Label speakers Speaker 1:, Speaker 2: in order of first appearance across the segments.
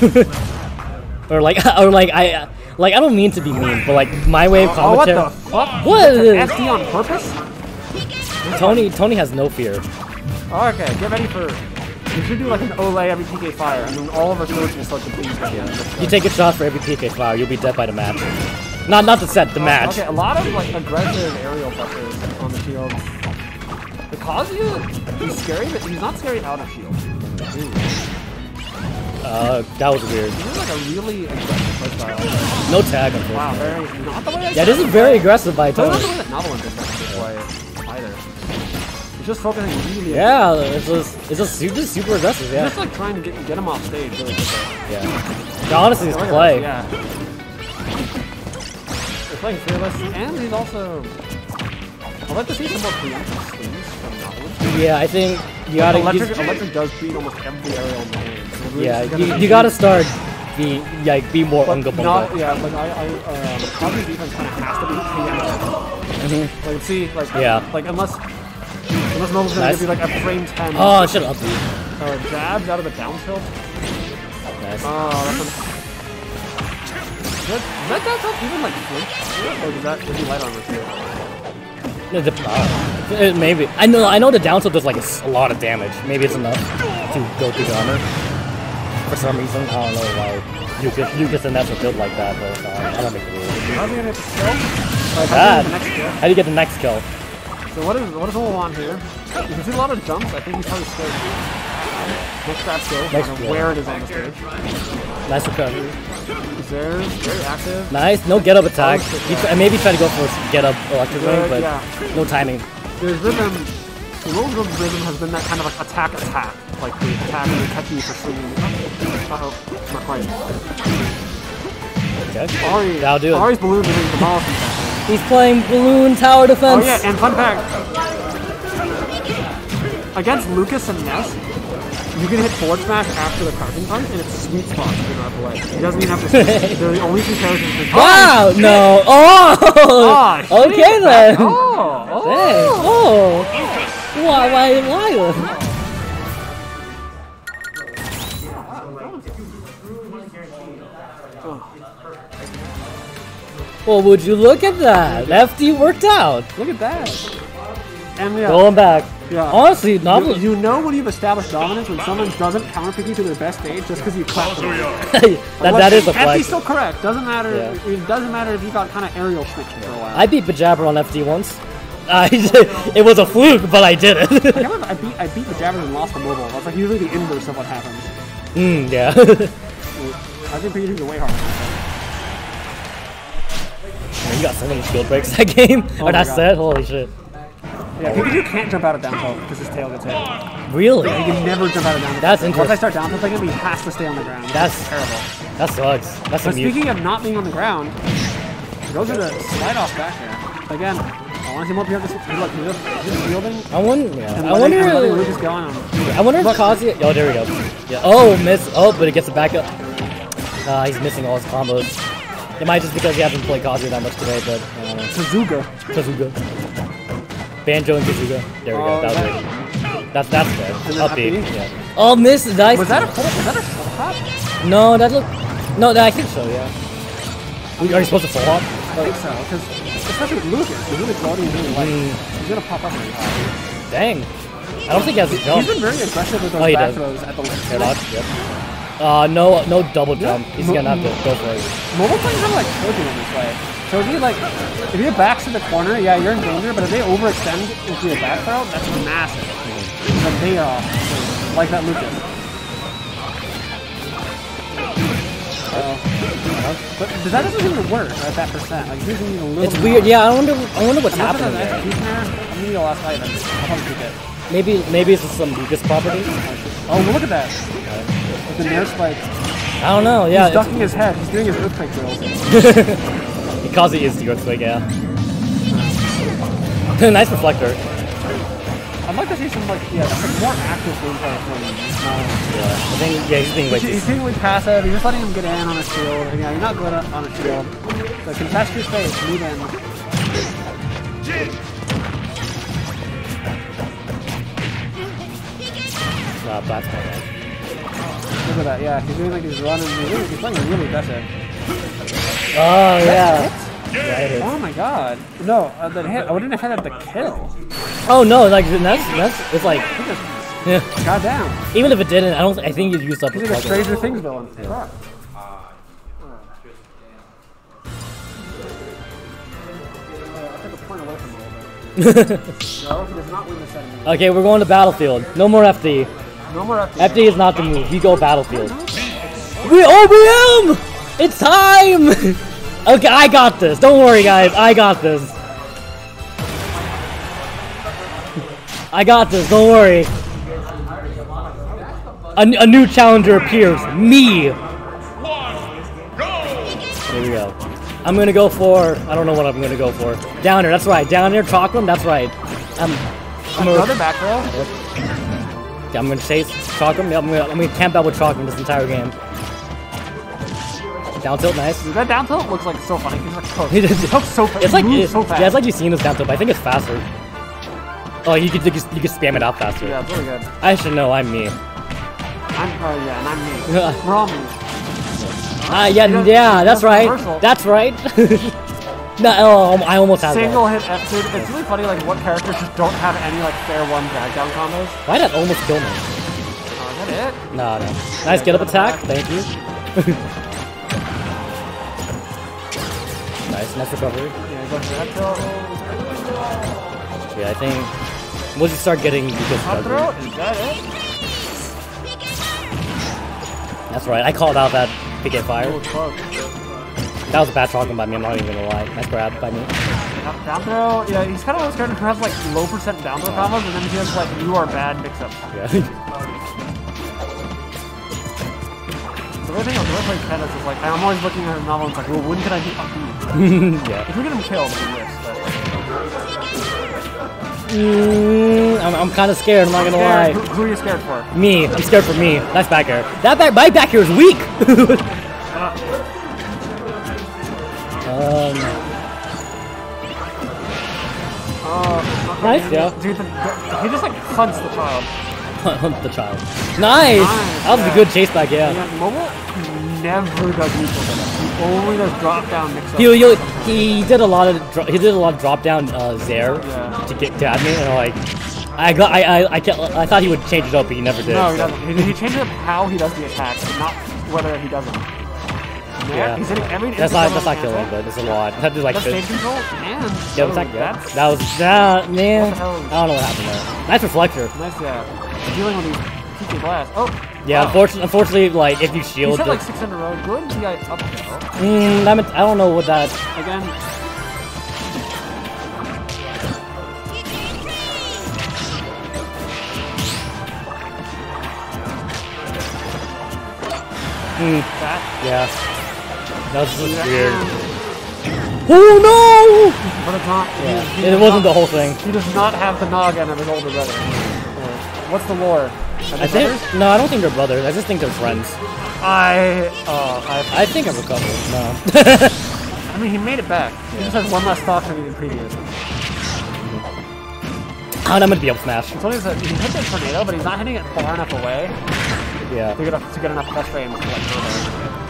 Speaker 1: or like, or like I, like I don't mean to be mean, but like my way of
Speaker 2: Oh, what the fuck?
Speaker 1: What?
Speaker 2: SD on purpose?
Speaker 1: Tony, Tony has no fear.
Speaker 2: Oh, okay, get ready for. We should do like an Olay every PK fire, and then all of our swords will start to bleed. Yeah.
Speaker 1: You take a shot for every PK fire, you'll be dead by the match. Not, not the set, the match.
Speaker 2: Okay, a lot of like aggressive aerial buffers on the shield. The Kazuya, he's scary, but he's not scary out of shield. Ooh.
Speaker 1: Uh, that was weird.
Speaker 2: This is like a really aggressive playstyle.
Speaker 1: No tag,
Speaker 2: Wow,
Speaker 1: unfortunately.
Speaker 2: very not the way I
Speaker 1: Yeah, this is very aggressive by
Speaker 2: But not the way that Navilence does this play either. He's just focusing really.
Speaker 1: Yeah, it's just, it's just super, super aggressive.
Speaker 2: He's
Speaker 1: Yeah,
Speaker 2: just like trying to get get him off stage really quickly.
Speaker 1: yeah. Yeah, honestly, it's
Speaker 2: Look at
Speaker 1: play.
Speaker 2: Yeah. They're playing fearless, and he's also. I'd like to see some more preemptive schemes from Navilence.
Speaker 1: Yeah, I think you gotta.
Speaker 2: Electric, electric does beat almost every aerial in the game. So really
Speaker 1: yeah, you, you gotta start be like be more unga bunga.
Speaker 2: yeah, like I, I, um, Kazu's defense kind of has to be preemptive.
Speaker 1: Mhm.
Speaker 2: Like, see, like,
Speaker 1: Yeah.
Speaker 2: like unless, unless Novel's gonna
Speaker 1: Nice.
Speaker 2: give you like a frame 10
Speaker 1: Oh, shut up,
Speaker 2: uh, jabs out of the down tilt.
Speaker 1: Nice.
Speaker 2: Oh, that's an... Does that down tilt even like flinch? Or does that, does he light armor too?
Speaker 1: It dep- uh, maybe I know. I know the down tilt does like a lot of damage. Maybe it's enough to go through the armor. For some reason, I don't know why Lucas, Lucas and Ness are built like that, but uh, I don't make the rules.
Speaker 2: How's he gonna hit the skill? Like,
Speaker 1: Bad.
Speaker 2: how's he the next skill?
Speaker 1: How do you get the next kill?
Speaker 2: So what is what is Olo want here? You can see a lot of jumps. I think he's probably scared. Next grab skill, no
Speaker 1: Next
Speaker 2: matter
Speaker 1: skill.
Speaker 2: where it is on the stage.
Speaker 1: Nice recovery.
Speaker 2: There's very active.
Speaker 1: Nice. No get up attack.
Speaker 2: Oh, shit,
Speaker 1: He
Speaker 2: yeah.
Speaker 1: tr- maybe try to go for a get up electric but
Speaker 2: yeah.
Speaker 1: no timing.
Speaker 2: There's rhythm. The Rolls Royce rhythm has been that kind of like attack attack, like the attack and the you for swinging. Uh oh, not quite.
Speaker 1: Okay.
Speaker 2: Ari,
Speaker 1: That'll do it.
Speaker 2: Ari's balloon is the demolish defense.
Speaker 1: He's playing balloon tower defense.
Speaker 2: Oh yeah, and fun fact. Against Lucas and Ness, you can hit forward smash after the crouching punch, and it's sweet spot to get out of the way. He doesn't even have to. switch. They're the only two characters. that-
Speaker 1: Wow! No. Oh.
Speaker 2: Oh,
Speaker 1: okay then.
Speaker 2: Oh, oh.
Speaker 1: Dang. Oh. Why? Why? Why? Well, would you look at that? FD worked out.
Speaker 2: Look at that. And yeah,
Speaker 1: Going back.
Speaker 2: Yeah.
Speaker 1: Honestly,
Speaker 2: you,
Speaker 1: not.
Speaker 2: you know when you've established dominance when someone doesn't counterpick you to their best stage just because you clap them.
Speaker 1: that, that is a
Speaker 2: And
Speaker 1: flex.
Speaker 2: he's still correct. Doesn't matter.
Speaker 1: Yeah.
Speaker 2: It doesn't matter if you got kind of aerial switching for a while.
Speaker 1: I beat Bajabber on FD once. I, it was a fluke, but I did it.
Speaker 2: remember. I beat I beat the Jabbers and lost the Mohbile. That's like usually the inverse of what happens.
Speaker 1: mm, yeah.
Speaker 2: I think Pikachu's way harder.
Speaker 1: you got so many shield breaks that game.
Speaker 2: Oh
Speaker 1: or that
Speaker 2: God.
Speaker 1: set. Holy shit.
Speaker 2: Yeah, Pikachu can't jump out of down tilt because his tail gets hit.
Speaker 1: Really?
Speaker 2: Yeah, He can never jump out of down tilt.
Speaker 1: That's
Speaker 2: Once I start down tilting him, he has to stay on the ground.
Speaker 1: That's-
Speaker 2: terrible.
Speaker 1: That sucks. That's a
Speaker 2: But speaking of not being on the ground, those are the slide off back here. Again, To more people. Just, he's just, just.
Speaker 1: I wonder.
Speaker 2: And
Speaker 1: I wonder.
Speaker 2: and letting Lucas go on.
Speaker 1: I wonder if
Speaker 2: Look.
Speaker 1: Kazuya. Oh, there we go. Yeah. Oh, miss. Oh, but it gets it back up. Uh, he's missing all his combos. It might just because he hasn't played Kazuya that much today, but uh,
Speaker 2: Suzuka.
Speaker 1: Kazuga. Banjo and Kazuga. There we
Speaker 2: Oh,
Speaker 1: go. That was
Speaker 2: that-.
Speaker 1: That's that's good.
Speaker 2: then
Speaker 1: Up
Speaker 2: up
Speaker 1: B.
Speaker 2: B?
Speaker 1: Yeah. Oh, miss. Nice.
Speaker 2: Was that a? Was that a?
Speaker 1: No, that look. No, that I think so. Yeah. Are you supposed to full hop?
Speaker 2: I think so, because especially with Lucas, he's really floating really light.
Speaker 1: Mm.
Speaker 2: He's gonna pop up really high.
Speaker 1: Dang. I don't think he has a jump.
Speaker 2: He's been very aggressive with those
Speaker 1: Oh, he
Speaker 2: back throws at the left.
Speaker 1: Air dodge. Yep. Uh, no, no double jump. He's
Speaker 2: Mo-
Speaker 1: gonna have to go for it.
Speaker 2: Mobile players are like cooking in this way. So if you like, if your back's to the corner, yeah, you're in danger. But if they overextend into a back throw, that's massive. But they are like that Lucas. Uh, but but that doesn't even work at that percent. Like, usually need a little.
Speaker 1: It's weird. Yeah, I wonder. I wonder what's
Speaker 2: Unless
Speaker 1: happening there.
Speaker 2: I'm gonna need a last item. I'll probably keep it.
Speaker 1: Maybe, maybe it's some Lucas property.
Speaker 2: Oh, look at that. With the nair spike.
Speaker 1: I don't know. Yeah,
Speaker 2: He's ducking his head. He's doing his earthquake drills.
Speaker 1: it's because he is the earthquake. Yeah. nice reflector.
Speaker 2: I'd like to see some like yeah, some more active gameplay from him.
Speaker 1: Yeah. I think. Yeah, he's being way
Speaker 2: He's, he's being really passive. You're just letting him get in on a shield. And yeah, you're not good on a shield. So contest your space. Move in.
Speaker 1: Uh, bad.
Speaker 2: Look at that. Yeah, he's doing like these runs. He's, really, he's playing really better.
Speaker 1: Oh yeah.
Speaker 2: Hit?
Speaker 1: yeah it is.
Speaker 2: My god. No, uh, hit. I wouldn't have had the kill.
Speaker 1: Oh no, like that's that's it's like yeah.
Speaker 2: God damn.
Speaker 1: Even if it didn't, I don't. I think you'd use up the
Speaker 2: He's like a. Stranger Things villain. Fuck. Uh, I took a point away from him a little bit. No, he does not win this enemy.
Speaker 1: Okay, we're going to battlefield. No more FD.
Speaker 2: No more FD.
Speaker 1: FD is not the move. You go battlefield. We OBM! It's time! okay, I got this. Don't worry, guys. I got this. I got this. Don't worry. A, a new challenger appears. Me. Here we go. I'm gonna go for. I don't know what I'm gonna go for. Down here. That's right. Down here. Chocolate. That's right. I'm. I'm gonna,
Speaker 2: Another back row?
Speaker 1: yeah, I'm gonna chase Chocolate. I'm gonna, I'm gonna camp out with Chocolate this entire game. Down tilt, nice.
Speaker 2: Dude, that down tilt looks like so funny. He's like so.
Speaker 1: He
Speaker 2: looks so fast.
Speaker 1: It's like it-
Speaker 2: so fast.
Speaker 1: yeah, it's like you've seen this down tilt, but I think it's faster. Oh, you could you could, you could spam it out faster.
Speaker 2: yeah, it's really good.
Speaker 1: I should know. I'm me.
Speaker 2: I'm oh yeah, and I'm me. We're all me.
Speaker 1: Ah, yeah,
Speaker 2: does-
Speaker 1: yeah, that's right. That's right. no, oh, um, I almost had
Speaker 2: Single
Speaker 1: that.
Speaker 2: hit F. Dude, it's really funny like what characters just don't have any like fair one drag down combos.
Speaker 1: Why did that almost kill me?
Speaker 2: Oh, is that it?
Speaker 1: No, no. Nice get up attack. Thank you. Nice, recovery.
Speaker 2: Yeah, he goes for that tilt.
Speaker 1: Yeah, I think once you start getting good
Speaker 2: Up
Speaker 1: recovery-
Speaker 2: throw? Is that it?
Speaker 1: That's right. I called out that PK fire.
Speaker 2: Oh.
Speaker 1: That was a bad talking by me. I'm not even gonna lie. Nice grab by me.
Speaker 2: Down- throw, yeah, he's kind of those characters who has like low percent down throw combos, and then he has like you are bad mix up.
Speaker 1: Yeah.
Speaker 2: The other thing about the way I play tennis is like I'm always looking at his novel and it's like, well, when can I do up
Speaker 1: yeah.
Speaker 2: If we get him killed, then yes.
Speaker 1: Mm, I'm, I'm kind of scared. I'm not gonna
Speaker 2: scared,
Speaker 1: lie.
Speaker 2: who are you scared for?
Speaker 1: Me. I'm scared for me. Nice back air. That back, my back air is weak. um,
Speaker 2: Uh,
Speaker 1: Nice, yeah.
Speaker 2: Dude, the, he just like hunts the child.
Speaker 1: hunt the child. Nice. That was a good chase back. Yeah.
Speaker 2: Yeah, Mohbile never does neutral. He only does drop down mix up.
Speaker 1: He, he, he did a lot of he did a lot of drop down uh, zair
Speaker 2: Yeah.
Speaker 1: to get to me and like I got I I I, kept, I thought he would change it up but he never did.
Speaker 2: no, he
Speaker 1: so-
Speaker 2: doesn't. He, he changes up how he does the attacks, not whether he doesn't. Yeah,
Speaker 1: Yeah.
Speaker 2: he's hitting every.
Speaker 1: That's not that's not
Speaker 2: cancel.
Speaker 1: killing, but it's a lot. That did like
Speaker 2: That's stage control, man.
Speaker 1: Yeah,
Speaker 2: so
Speaker 1: yeah.
Speaker 2: that's
Speaker 1: That was that man.
Speaker 2: The hell?
Speaker 1: I don't know what happened there. Nice reflector.
Speaker 2: nice. Yeah, dealing with these PK blasts. Oh,
Speaker 1: Yeah,
Speaker 2: wow.
Speaker 1: unfortunately, unfortunately, like if you
Speaker 2: He's
Speaker 1: shield,
Speaker 2: hit
Speaker 1: the,
Speaker 2: like six in a row. Good DI up though.
Speaker 1: mm, that meant- I don't know what that.
Speaker 2: Again,
Speaker 1: Mm, yeah, that was just
Speaker 2: Yeah.
Speaker 1: weird. Oh no!
Speaker 2: But it's not.
Speaker 1: no! Yeah,
Speaker 2: he- he
Speaker 1: it
Speaker 2: does
Speaker 1: wasn't the whole thing.
Speaker 2: He does not have the noggin of his older brother. Uh, what's the lore?
Speaker 1: I think
Speaker 2: brothers?
Speaker 1: no, I don't think they're brothers. I just think they're friends.
Speaker 2: I. Oh, I.
Speaker 1: I think I'm recovered. No.
Speaker 2: I mean, he made it back. He just has one less stock than he did previous.
Speaker 1: Ah, I'm gonna be up smash.
Speaker 2: It's only that he hit the tornado, but he's not hitting it far enough away
Speaker 1: Yeah.
Speaker 2: to get, up, to get enough press frames to like turbo.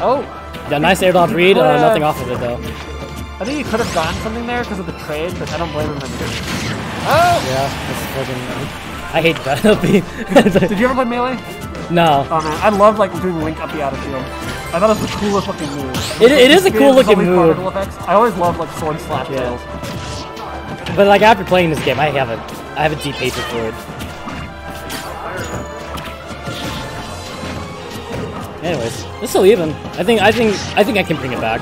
Speaker 2: Oh,
Speaker 1: Yeah, nice air dodge read. Uh, nothing off of it though.
Speaker 2: I think he could have gotten something there because of the trade, but I don't blame him for it. Oh!
Speaker 1: Yeah, that's fucking. I hate that.
Speaker 2: Did you ever play Melee?
Speaker 1: no.
Speaker 2: Oh man, I love like doing Link up the out of field. I thought it was the coolest looking move.
Speaker 1: It- it is a cool looking
Speaker 2: all these
Speaker 1: move.
Speaker 2: Effects. I always love like sword slash
Speaker 1: Yeah.
Speaker 2: tails.
Speaker 1: But like after playing this game, I have a I have a deep hatred for it. Anyways, it's still even. I think I think I think I can bring it back.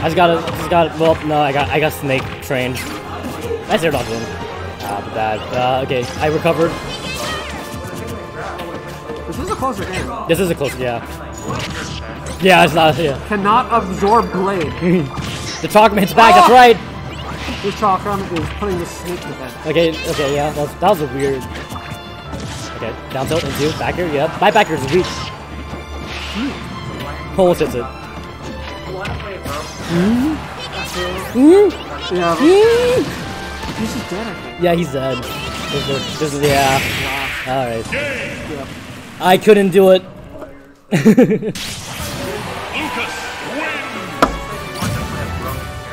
Speaker 1: I just gotta just got well no I got I got snake trained. Nice air dodge win. Ah, but bad. Uh, okay, I recovered.
Speaker 2: This is a closer game.
Speaker 1: This is a closer, yeah. Yeah, it's not yeah.
Speaker 2: Cannot absorb blade.
Speaker 1: The chalk man's back, that's
Speaker 2: Oh!
Speaker 1: right!
Speaker 2: this Chakram is putting the snake to bed.
Speaker 1: Okay, okay, yeah, that was, that was a weird. Okay, down tilt into back here, yeah. My back here is weak. Hits it. Mm,
Speaker 2: Yeah,
Speaker 1: mm.
Speaker 2: he's just dead, I think.
Speaker 1: Yeah, he's dead. This is, this is yeah.
Speaker 2: Wow.
Speaker 1: Alright.
Speaker 2: Yeah.
Speaker 1: I couldn't do it.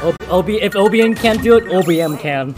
Speaker 1: O- OB, if OBN can't do it, OBM can.